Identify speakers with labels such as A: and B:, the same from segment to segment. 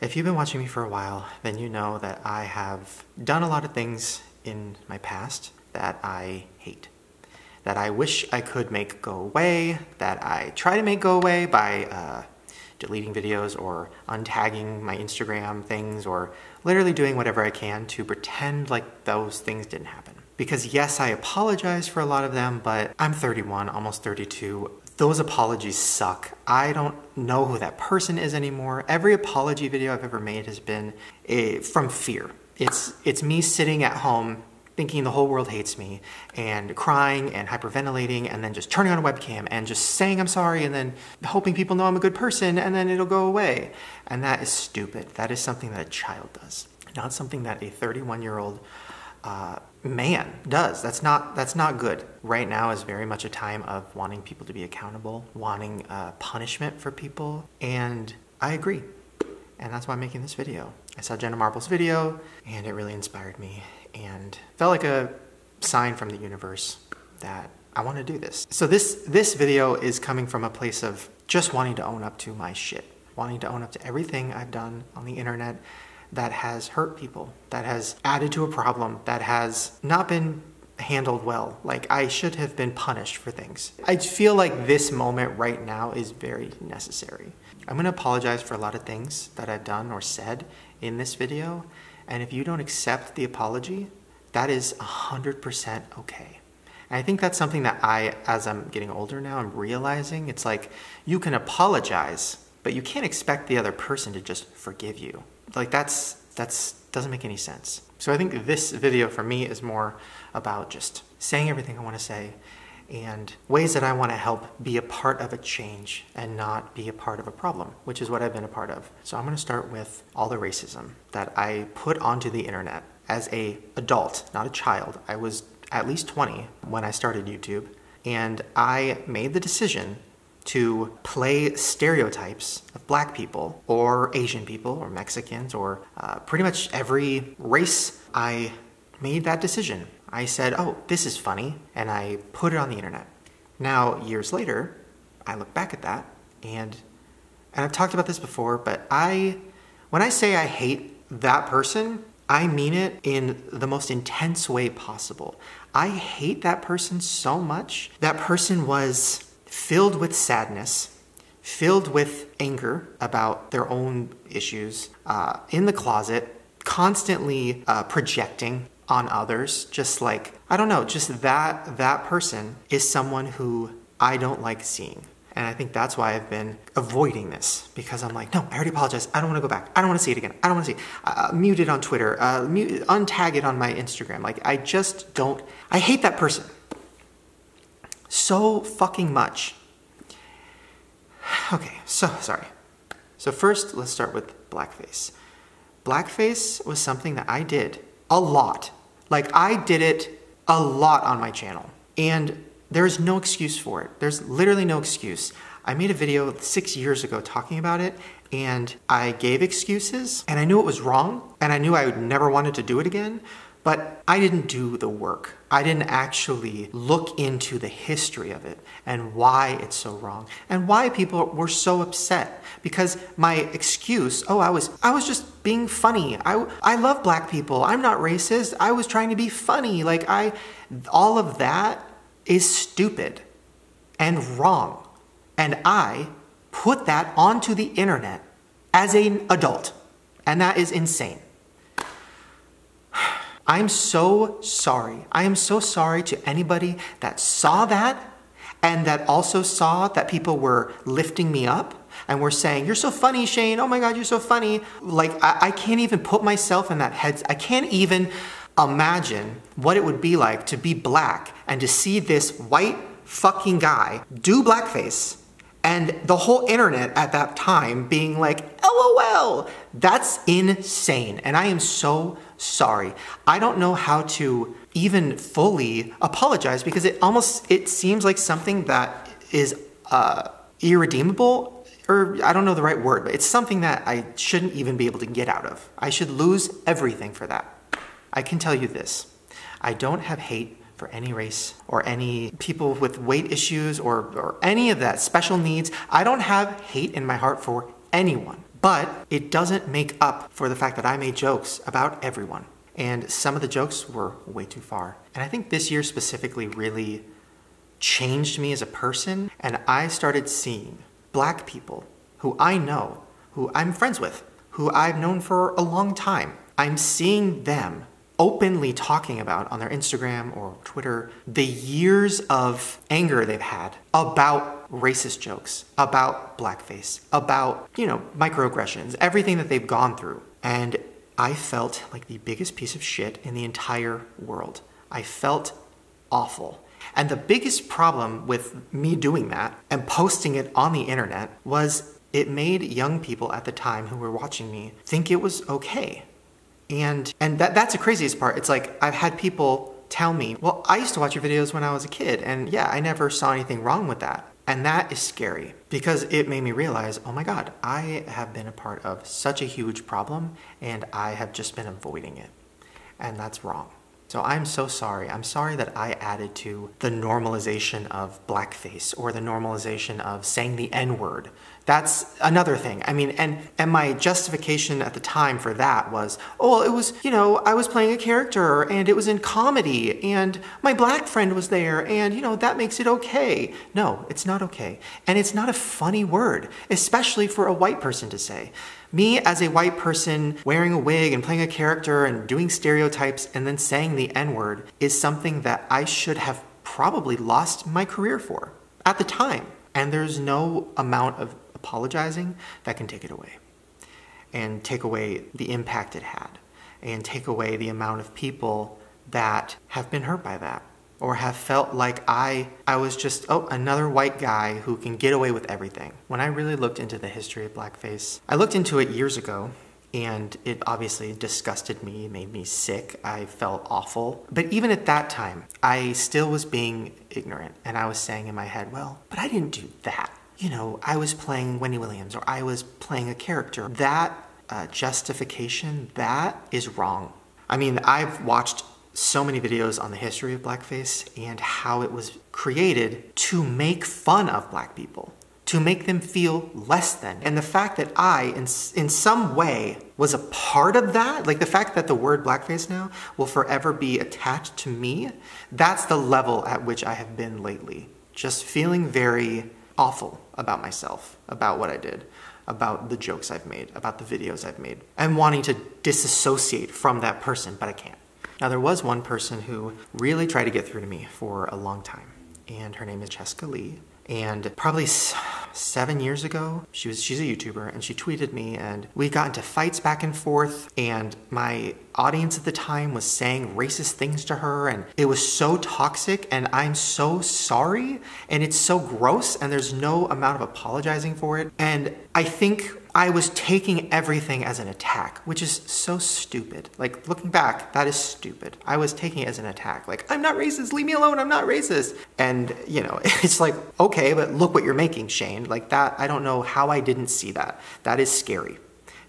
A: If you've been watching me for a while, then you know that I have done a lot of things in my past that I hate. That I wish I could make go away, that I try to make go away by uh, deleting videos or untagging my Instagram things or literally doing whatever I can to pretend like those things didn't happen. Because yes, I apologize for a lot of them, but I'm 31, almost 32 those apologies suck. I don't know who that person is anymore. Every apology video I've ever made has been a, eh, from fear. It's, it's me sitting at home thinking the whole world hates me and crying and hyperventilating and then just turning on a webcam and just saying I'm sorry and then hoping people know I'm a good person and then it'll go away. And that is stupid. That is something that a child does, not something that a 31 year old uh, man does. That's not that's not good. Right now is very much a time of wanting people to be accountable, wanting uh, punishment for people, and I agree. And that's why I'm making this video. I saw Jenna Marbles' video, and it really inspired me, and felt like a sign from the universe that I want to do this. So this this video is coming from a place of just wanting to own up to my shit, wanting to own up to everything I've done on the internet that has hurt people, that has added to a problem, that has not been handled well. Like I should have been punished for things. I feel like this moment right now is very necessary. I'm gonna apologize for a lot of things that I've done or said in this video. And if you don't accept the apology, that is 100% okay. And I think that's something that I, as I'm getting older now, I'm realizing it's like you can apologize, but you can't expect the other person to just forgive you like that's that's doesn't make any sense. So I think this video for me is more about just saying everything I want to say and ways that I want to help be a part of a change and not be a part of a problem, which is what I've been a part of. So I'm going to start with all the racism that I put onto the internet as a adult, not a child. I was at least 20 when I started YouTube, and I made the decision to play stereotypes of black people or Asian people or Mexicans or uh, pretty much every race, I made that decision. I said, oh, this is funny, and I put it on the internet. Now, years later, I look back at that and and I've talked about this before, but I when I say I hate that person, I mean it in the most intense way possible. I hate that person so much. That person was filled with sadness, filled with anger about their own issues, uh, in the closet, constantly uh, projecting on others, just like, I don't know, just that, that person is someone who I don't like seeing. And I think that's why I've been avoiding this because I'm like, no, I already apologized. I don't want to go back. I don't want to see it again. I don't want to see it. Uh, uh, mute it on Twitter. Uh, mute, untag it on my Instagram. Like, I just don't. I hate that person so fucking much. Okay, so sorry. So first, let's start with blackface. Blackface was something that I did a lot. Like I did it a lot on my channel. And there's no excuse for it. There's literally no excuse. I made a video six years ago talking about it and I gave excuses and I knew it was wrong and I knew I would never wanted to do it again. But I didn't do the work. I didn't actually look into the history of it and why it's so wrong and why people were so upset because my excuse, oh, I was I was just being funny. I I love black people. I'm not racist. I was trying to be funny. Like I all of that is stupid and wrong. And I put that onto the internet as an adult. And that is insane. I'm so sorry. I am so sorry to anybody that saw that and that also saw that people were lifting me up and were saying, You're so funny, Shane. Oh my God, you're so funny. Like, I, I can't even put myself in that head. I can't even imagine what it would be like to be black and to see this white fucking guy do blackface and the whole internet at that time being like, LOL, that's insane. And I am so sorry. I don't know how to even fully apologize because it almost, it seems like something that is uh, irredeemable or I don't know the right word, but it's something that I shouldn't even be able to get out of. I should lose everything for that. I can tell you this. I don't have hate for any race or any people with weight issues or, or any of that special needs. I don't have hate in my heart for anyone. But it doesn't make up for the fact that I made jokes about everyone. And some of the jokes were way too far. And I think this year specifically really changed me as a person. And I started seeing black people who I know, who I'm friends with, who I've known for a long time. I'm seeing them openly talking about on their Instagram or Twitter the years of anger they've had about racist jokes, about blackface, about, you know, microaggressions, everything that they've gone through. And I felt like the biggest piece of shit in the entire world. I felt awful. And the biggest problem with me doing that and posting it on the internet was it made young people at the time who were watching me think it was okay. And and that that's the craziest part. It's like I've had people tell me, "Well, I used to watch your videos when I was a kid, and yeah, I never saw anything wrong with that." And that is scary because it made me realize, oh my God, I have been a part of such a huge problem and I have just been avoiding it. And that's wrong. So I'm so sorry. I'm sorry that I added to the normalization of blackface or the normalization of saying the N word. That's another thing. I mean, and and my justification at the time for that was, oh, well, it was, you know, I was playing a character and it was in comedy and my black friend was there and, you know, that makes it okay. No, it's not okay. And it's not a funny word, especially for a white person to say. Me as a white person wearing a wig and playing a character and doing stereotypes and then saying the N word is something that I should have probably lost my career for at the time. And there's no amount of apologizing that can take it away and take away the impact it had and take away the amount of people that have been hurt by that or have felt like I I was just oh another white guy who can get away with everything. When I really looked into the history of blackface, I looked into it years ago and it obviously disgusted me, made me sick. I felt awful. But even at that time, I still was being ignorant and I was saying in my head, well, but I didn't do that. You know, I was playing Wendy Williams or I was playing a character. That uh, justification, that is wrong. I mean, I've watched so many videos on the history of blackface and how it was created to make fun of black people, to make them feel less than. And the fact that I, in, in some way, was a part of that, like the fact that the word blackface now will forever be attached to me, that's the level at which I have been lately. Just feeling very awful about myself, about what I did about the jokes I've made, about the videos I've made, I'm wanting to disassociate from that person, but I can't. Now, there was one person who really tried to get through to me for a long time, and her name is Chescaleigh. And probably seven years ago, she was she's a YouTuber, and she tweeted me, and we got into fights back and forth. And my audience at the time was saying racist things to her, and it was so toxic. And I'm so sorry, and it's so gross, and there's no amount of apologizing for it. And I think I was taking everything as an attack, which is so stupid. Like, looking back, that is stupid. I was taking it as an attack. Like, I'm not racist, leave me alone, I'm not racist. And, you know, it's like, okay, but look what you're making, Shane. Like, that, I don't know how I didn't see that. That is scary,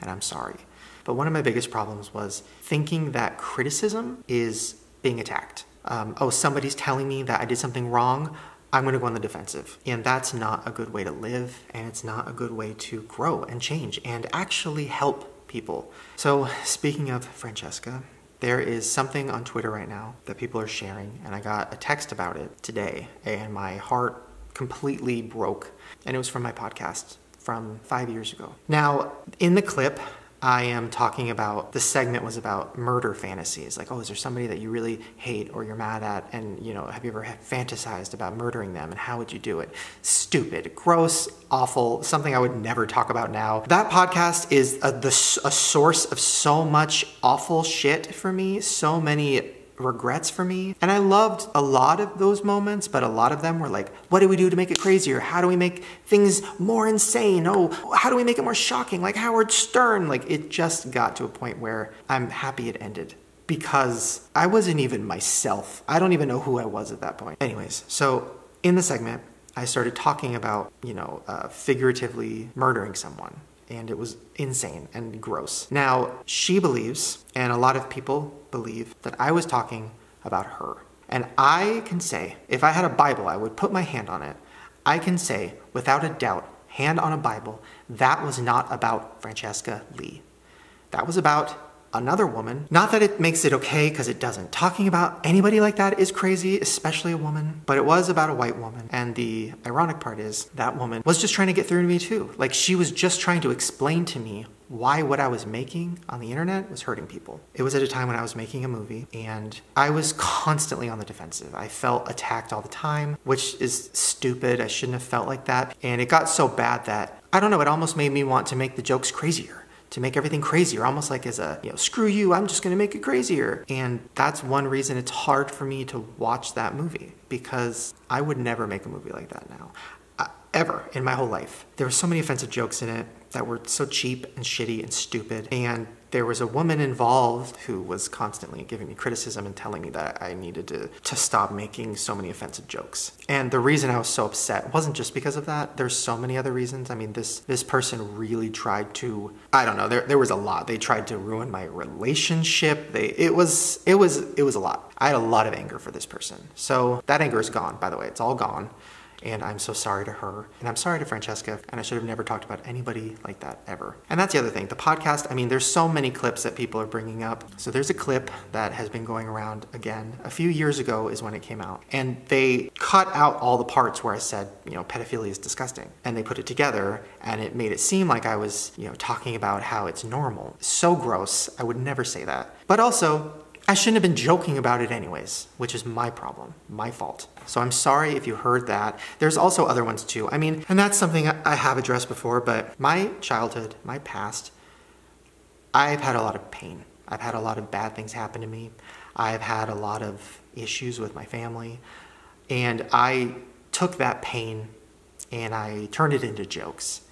A: and I'm sorry. But one of my biggest problems was thinking that criticism is being attacked. Um, oh, somebody's telling me that I did something wrong. I'm going to go on the defensive. And that's not a good way to live, and it's not a good way to grow and change and actually help people. So, speaking of Franchesca, there is something on Twitter right now that people are sharing, and I got a text about it today, and my heart completely broke. And it was from my podcast from five years ago. Now, in the clip, I am talking about the segment was about murder fantasies. Like, oh, is there somebody that you really hate or you're mad at? And, you know, have you ever fantasized about murdering them and how would you do it? Stupid, gross, awful, something I would never talk about now. That podcast is a, the, a source of so much awful shit for me, so many regrets for me. And I loved a lot of those moments, but a lot of them were like, what do we do to make it crazier? How do we make things more insane? Oh, how do we make it more shocking? Like Howard Stern. Like it just got to a point where I'm happy it ended because I wasn't even myself. I don't even know who I was at that point. Anyways, so in the segment, I started talking about, you know, uh, figuratively murdering someone and it was insane and gross. Now, she believes, and a lot of people believe, that I was talking about her. And I can say, if I had a Bible, I would put my hand on it. I can say, without a doubt, hand on a Bible, that was not about Franchesca Lee. That was about another woman. Not that it makes it okay, because it doesn't. Talking about anybody like that is crazy, especially a woman, but it was about a white woman. And the ironic part is that woman was just trying to get through to me too. Like she was just trying to explain to me why what I was making on the internet was hurting people. It was at a time when I was making a movie and I was constantly on the defensive. I felt attacked all the time, which is stupid. I shouldn't have felt like that. And it got so bad that, I don't know, it almost made me want to make the jokes crazier to make everything crazier, almost like as a, you know, screw you, I'm just gonna make it crazier. And that's one reason it's hard for me to watch that movie because I would never make a movie like that now. Uh, ever in my whole life. There were so many offensive jokes in it that were so cheap and shitty and stupid. And there was a woman involved who was constantly giving me criticism and telling me that I needed to, to stop making so many offensive jokes. And the reason I was so upset wasn't just because of that. There's so many other reasons. I mean, this this person really tried to I don't know, there there was a lot. They tried to ruin my relationship. They it was it was it was a lot. I had a lot of anger for this person. So that anger is gone, by the way. It's all gone and I'm so sorry to her. And I'm sorry to Franchesca, and I should have never talked about anybody like that ever. And that's the other thing. The podcast, I mean, there's so many clips that people are bringing up. So there's a clip that has been going around again. A few years ago is when it came out. And they cut out all the parts where I said, you know, pedophilia is disgusting. And they put it together, and it made it seem like I was, you know, talking about how it's normal. So gross. I would never say that. But also, I shouldn't have been joking about it anyways, which is my problem, my fault. So I'm sorry if you heard that. There's also other ones too. I mean, and that's something I have addressed before, but my childhood, my past, I've had a lot of pain. I've had a lot of bad things happen to me. I've had a lot of issues with my family. And I took that pain and I turned it into jokes.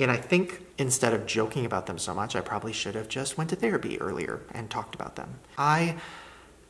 A: And I think instead of joking about them so much, I probably should have just went to therapy earlier and talked about them. I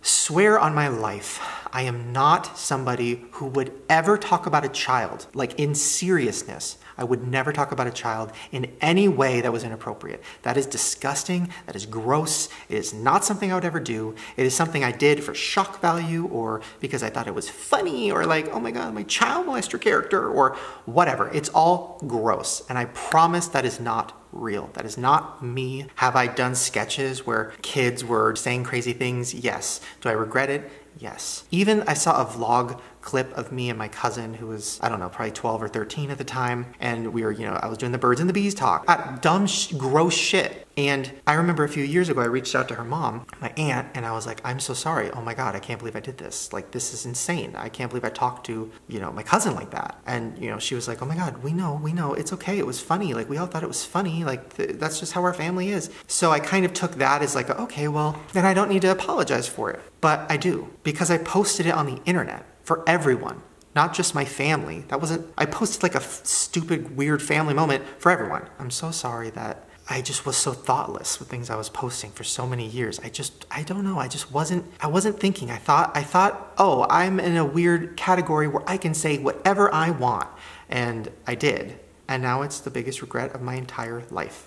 A: swear on my life, I am not somebody who would ever talk about a child, like in seriousness. I would never talk about a child in any way that was inappropriate. That is disgusting. That is gross. It is not something I would ever do. It is something I did for shock value or because I thought it was funny or like, oh my God, my child molester character or whatever. It's all gross. And I promise that is not real. That is not me. Have I done sketches where kids were saying crazy things? Yes. Do I regret it? Yes. Even I saw a vlog clip of me and my cousin who was, I don't know, probably 12 or 13 at the time. And we were, you know, I was doing the birds and the bees talk. Uh, dumb, sh- gross shit. And I remember a few years ago, I reached out to her mom, my aunt, and I was like, I'm so sorry. Oh my God, I can't believe I did this. Like, this is insane. I can't believe I talked to, you know, my cousin like that. And, you know, she was like, oh my God, we know, we know. It's okay. It was funny. Like, we all thought it was funny. Like, th- that's just how our family is. So I kind of took that as like, okay, well, then I don't need to apologize for it. But I do because I posted it on the internet for everyone, not just my family. That wasn't, I posted like a stupid, weird family moment for everyone. I'm so sorry that I just was so thoughtless with things I was posting for so many years. I just, I don't know. I just wasn't, I wasn't thinking. I thought, I thought, oh, I'm in a weird category where I can say whatever I want. And I did. And now it's the biggest regret of my entire life.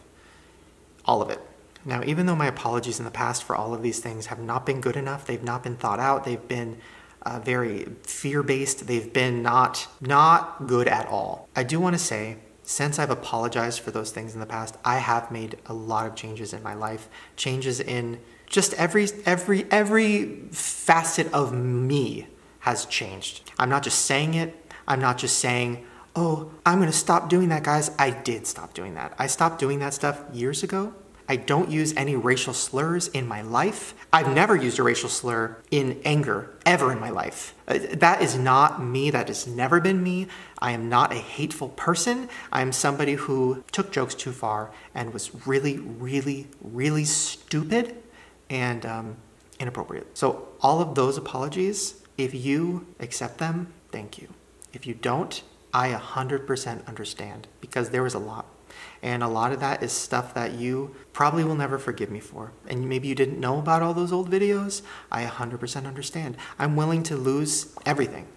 A: All of it. Now, even though my apologies in the past for all of these things have not been good enough, they've not been thought out, they've been uh, very fear-based. They've been not not good at all. I do want to say since I've apologized for those things in the past, I have made a lot of changes in my life. Changes in just every every every facet of me has changed. I'm not just saying it. I'm not just saying, "Oh, I'm going to stop doing that, guys." I did stop doing that. I stopped doing that stuff years ago I don't use any racial slurs in my life. I've never used a racial slur in anger ever in my life. Uh, that is not me. That has never been me. I am not a hateful person. I am somebody who took jokes too far and was really, really, really stupid and um, inappropriate. So, all of those apologies, if you accept them, thank you. If you don't, I 100% understand because there was a lot and a lot of that is stuff that you probably will never forgive me for. And maybe you didn't know about all those old videos. I 100% understand. I'm willing to lose everything.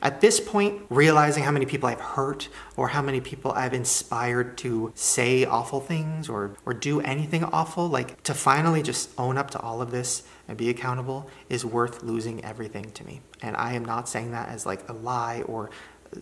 A: At this point, realizing how many people I've hurt or how many people I've inspired to say awful things or, or do anything awful, like to finally just own up to all of this and be accountable is worth losing everything to me. And I am not saying that as like a lie or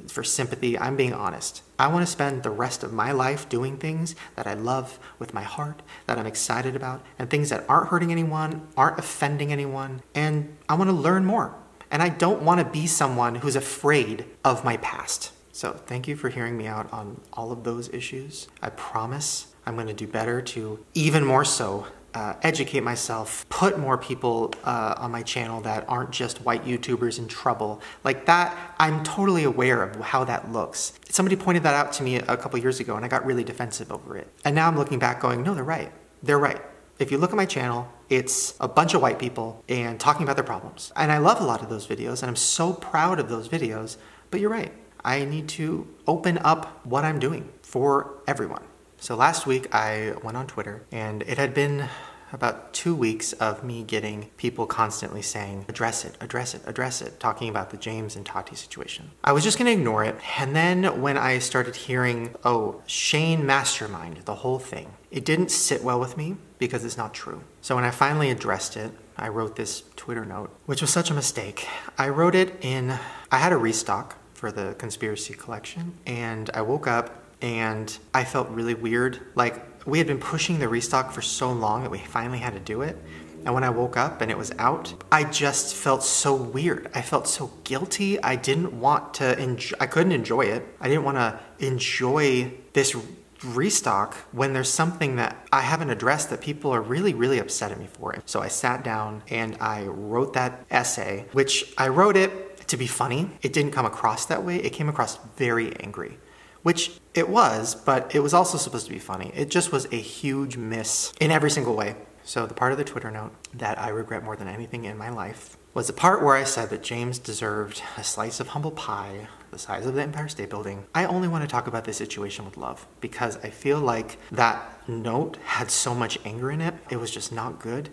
A: for sympathy. I'm being honest. I want to spend the rest of my life doing things that I love with my heart, that I'm excited about, and things that aren't hurting anyone, aren't offending anyone, and I want to learn more. And I don't want to be someone who's afraid of my past. So thank you for hearing me out on all of those issues. I promise I'm going to do better to even more so uh, educate myself, put more people uh, on my channel that aren't just white YouTubers in trouble. Like that, I'm totally aware of how that looks. Somebody pointed that out to me a couple years ago and I got really defensive over it. And now I'm looking back going, no, they're right. They're right. If you look at my channel, it's a bunch of white people and talking about their problems. And I love a lot of those videos and I'm so proud of those videos, but you're right. I need to open up what I'm doing for everyone. So last week I went on Twitter and it had been about two weeks of me getting people constantly saying, address it, address it, address it, talking about the James and Tati situation. I was just gonna ignore it. And then when I started hearing, oh, Shane mastermind, the whole thing, it didn't sit well with me because it's not true. So when I finally addressed it, I wrote this Twitter note, which was such a mistake. I wrote it in, I had a restock for the conspiracy collection, and I woke up and I felt really weird. Like we had been pushing the restock for so long that we finally had to do it. And when I woke up and it was out, I just felt so weird. I felt so guilty. I didn't want to enjoy, I couldn't enjoy it. I didn't want to enjoy this restock when there's something that I haven't addressed that people are really, really upset at me for. So I sat down and I wrote that essay, which I wrote it to be funny. It didn't come across that way. It came across very angry which it was, but it was also supposed to be funny. It just was a huge miss in every single way. So the part of the Twitter note that I regret more than anything in my life was the part where I said that James deserved a slice of humble pie the size of the Empire State Building. I only want to talk about this situation with love because I feel like that note had so much anger in it. It was just not good.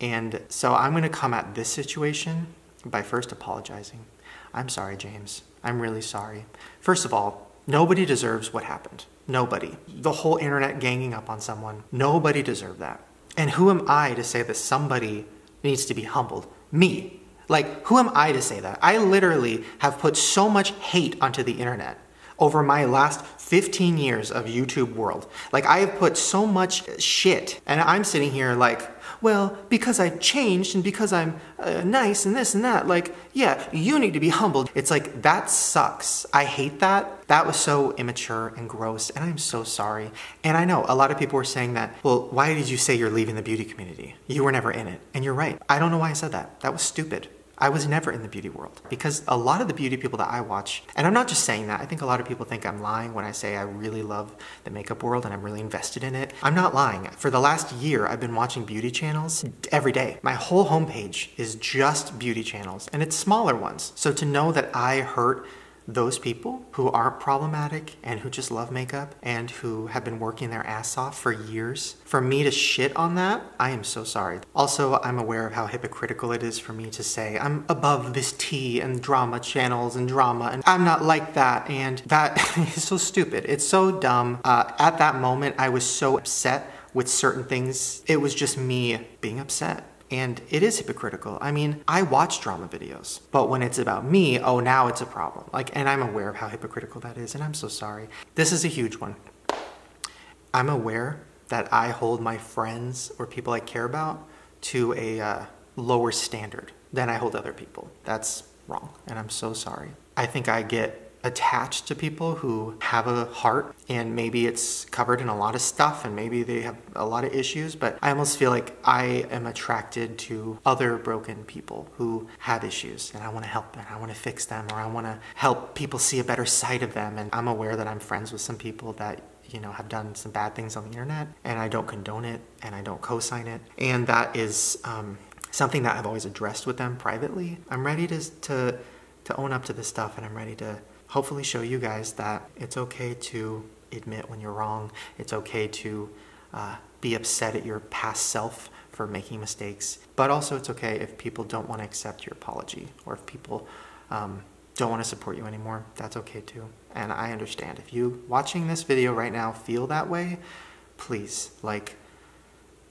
A: And so I'm going to come at this situation by first apologizing. I'm sorry, James. I'm really sorry. First of all, Nobody deserves what happened. Nobody. The whole internet ganging up on someone. Nobody deserved that. And who am I to say that somebody needs to be humbled? Me. Like, who am I to say that? I literally have put so much hate onto the internet over my last 15 years of YouTube world. Like, I have put so much shit, and I'm sitting here like, well, because I changed and because I'm uh, nice and this and that, like, yeah, you need to be humbled. It's like, that sucks. I hate that. That was so immature and gross, and I'm so sorry. And I know a lot of people were saying that, well, why did you say you're leaving the beauty community? You were never in it. And you're right. I don't know why I said that. That was stupid. I was never in the beauty world because a lot of the beauty people that I watch, and I'm not just saying that, I think a lot of people think I'm lying when I say I really love the makeup world and I'm really invested in it. I'm not lying. For the last year, I've been watching beauty channels every day. My whole homepage is just beauty channels and it's smaller ones. So to know that I hurt those people who aren't problematic and who just love makeup and who have been working their ass off for years, for me to shit on that, I am so sorry. Also, I'm aware of how hypocritical it is for me to say I'm above this tea and drama channels and drama and I'm not like that and that is so stupid. It's so dumb. Uh, at that moment, I was so upset with certain things. It was just me being upset and it is hypocritical. I mean, I watch drama videos, but when it's about me, oh, now it's a problem. Like, and I'm aware of how hypocritical that is, and I'm so sorry. This is a huge one. I'm aware that I hold my friends or people I care about to a uh, lower standard than I hold other people. That's wrong, and I'm so sorry. I think I get attached to people who have a heart and maybe it's covered in a lot of stuff and maybe they have a lot of issues, but I almost feel like I am attracted to other broken people who have issues and I want to help them, I want to fix them, or I want to help people see a better side of them. And I'm aware that I'm friends with some people that you know have done some bad things on the internet and I don't condone it and I don't co-sign it. And that is um, something that I've always addressed with them privately. I'm ready to, to, to own up to this stuff and I'm ready to hopefully show you guys that it's okay to admit when you're wrong. It's okay to uh, be upset at your past self for making mistakes. But also, it's okay if people don't want to accept your apology or if people um, don't want to support you anymore. That's okay too. And I understand. If you watching this video right now feel that way, please, like,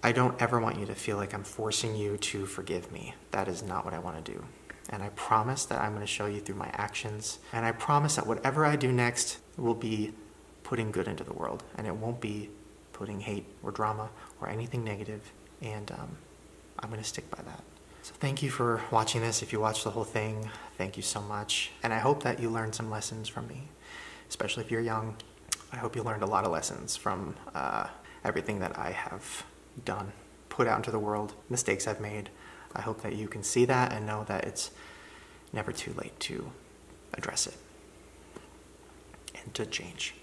A: I don't ever want you to feel like I'm forcing you to forgive me. That is not what I want to do. And I promise that I'm going to show you through my actions. And I promise that whatever I do next will be putting good into the world. And it won't be putting hate or drama or anything negative. And um, I'm going to stick by that. So thank you for watching this. If you watched the whole thing, thank you so much. And I hope that you learned some lessons from me, especially if you're young. I hope you learned a lot of lessons from uh, everything that I have done, put out into the world, mistakes I've made. I hope that you can see that and know that it's never too late to address it and to change.